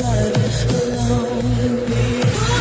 love alone.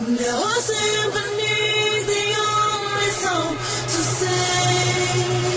No symphony's the only song to sing.